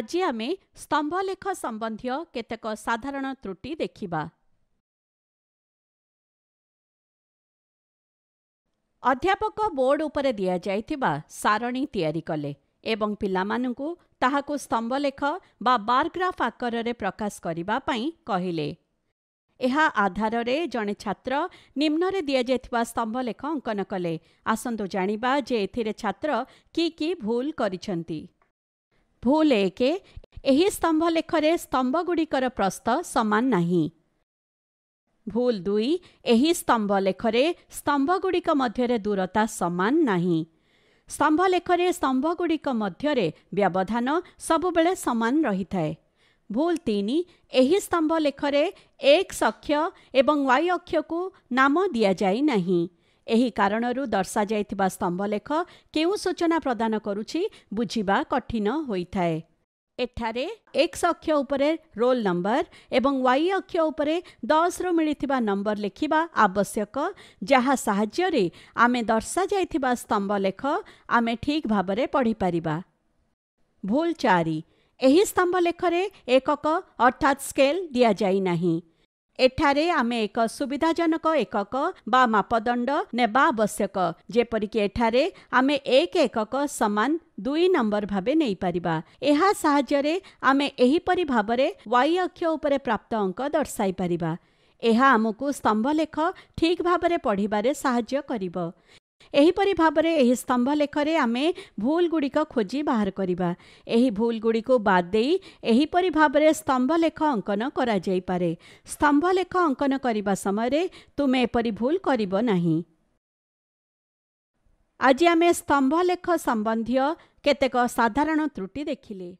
ଆଜି ଆମେ ସ୍ତମ୍ଭଲେଖ ସମ୍ବନ୍ଧୀୟ କେତେକ ସାଧାରଣ ତ୍ରୁଟି ଦେଖିବା। ଅଧ୍ୟାପକ ବୋର୍ଡ ଉପରେ ଦିଆଯାଇଥିବା ସାରଣୀ ତିଆରି କଲେ ଏବଂ ପିଲାମାନଙ୍କୁ ତାହାକୁ ସ୍ତମ୍ଭଲେଖ ବା ବାରଗ୍ରାଫ ଆକାରରେ ପ୍ରକାଶ କରିବା ପାଇଁ କହିଲେ। ଏହା ଆଧାରରେ ଜଣେ ଛାତ୍ର ନିମ୍ନରେ ଦିଆଯାଇଥିବା ସ୍ତମ୍ଭଲେଖ ଅଙ୍କନ କଲେ। ଆସନ୍ତୁ ଜାଣିବା ଯେ ଏଥିରେ ଛାତ୍ର କି କି ଭୁଲ କରିଛନ୍ତି। ଭୁଲ ଏକ ଏହି ସ୍ତମ୍ଭଲେଖରେ ସ୍ତମ୍ଭଗୁଡ଼ିକର ପ୍ରସ୍ତ ସମାନ ନାହିଁ। ଭୁଲ ଦୁଇ ଏହି ସ୍ତମ୍ଭଲେଖରେ ସ୍ତମ୍ଭଗୁଡ଼ିକ ମଧ୍ୟରେ ଦୂରତା ସମାନ ନାହିଁ। ସ୍ତମ୍ଭଲେଖରେ ସ୍ତମ୍ଭଗୁଡ଼ିକ ମଧ୍ୟରେ ବ୍ୟବଧାନ ସବୁବେଳେ ସମାନ ରହିଥାଏ। ଭୁଲ ତିନି ଏହି ସ୍ତମ୍ଭଲେଖରେ ଏକ୍ସ ଅକ୍ଷ ଏବଂ ୱାଇ ଅକ୍ଷକୁ ନାମ ଦିଆଯାଇ ନାହିଁ। ଏହି କାରଣରୁ ଦର୍ଶାଯାଇଥିବା ସ୍ତମ୍ଭଲେଖ କେଉଁ ସୂଚନା ପ୍ରଦାନ କରୁଛି ବୁଝିବା କଠିନ ହୋଇଥାଏ। ଏଠାରେ ଏକ୍ସ ଅକ୍ଷ ଉପରେ ରୋଲ ନମ୍ବର ଏବଂ ୱାଇ ଅକ୍ଷ ଉପରେ ଦଶରୁ ମିଳିଥିବା ନମ୍ବର ଲେଖିବା ଆବଶ୍ୟକ ଯାହା ସାହାଯ୍ୟରେ ଆମେ ଦର୍ଶାଯାଇଥିବା ସ୍ତମ୍ଭଲେଖ ଆମେ ଠିକ୍ ଭାବରେ ପଢ଼ିପାରିବା। ଭୁଲ ଚାରି ଏହି ସ୍ତମ୍ଭଲେଖରେ ଏକକ ଅର୍ଥାତ୍ ସ୍କେଲ ଦିଆଯାଇ ନାହିଁ। ଏଠାରେ ଆମେ ଏକ ସୁବିଧାଜନକ ଏକକ ବା ମାପଦଣ୍ଡ ନେବା ଆବଶ୍ୟକ ଯେପରିକି ଏଠାରେ ଆମେ ଏକ ଏକକ ସମାନ ଦୁଇ ନମ୍ବର ଭାବେ ନେଇପାରିବା। ଏହା ସାହାଯ୍ୟରେ ଆମେ ଏହିପରି ଭାବରେ ୱାଇ ଅକ୍ଷ ଉପରେ ପ୍ରାପ୍ତ ଅଙ୍କ ଦର୍ଶାଇ ପାରିବା। ଏହା ଆମକୁ ସ୍ତମ୍ଭଲେଖ ଠିକ୍ ଭାବରେ ପଢ଼ିବାରେ ସାହାଯ୍ୟ କରିବ। ଏହିପରି ଭାବରେ ଏହି ସ୍ତମ୍ଭଲେଖରେ ଆମେ ଭୁଲଗୁଡ଼ିକ ଖୋଜି ବାହାର କରିବା। ଏହି ଭୁଲଗୁଡ଼ିକୁ ବାଦ ଦେଇ ଏହିପରି ଭାବରେ ସ୍ତମ୍ଭଲେଖ ଅଙ୍କନ କରାଯାଇପାରେ। ସ୍ତମ୍ଭଲେଖ ଅଙ୍କନ କରିବା ସମୟରେ ତୁମେ ଏପରି ଭୁଲ କରିବ ନାହିଁ। ଆଜି ଆମେ ସ୍ତମ୍ଭଲେଖ ସମ୍ବନ୍ଧୀୟ କେତେକ ସାଧାରଣ ତ୍ରୁଟି ଦେଖିଲେ।